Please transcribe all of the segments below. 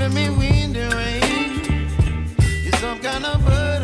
giving me wind and rain. You're some kind of bird.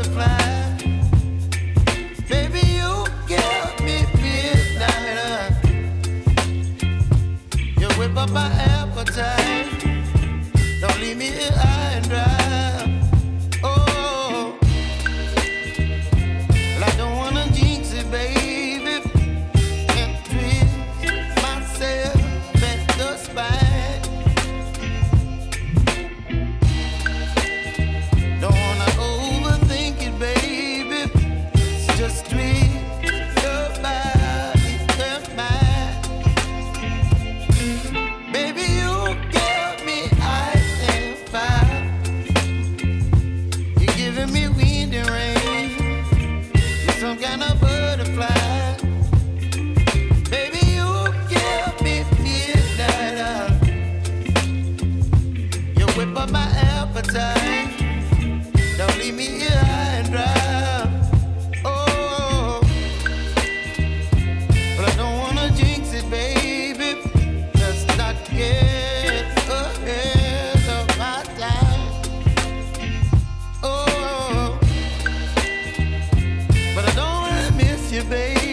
Don't leave me here high and dry. Oh, oh, oh, but I don't wanna jinx it, baby. Let's not get ahead of time. Oh, oh, but I don't wanna miss you, baby.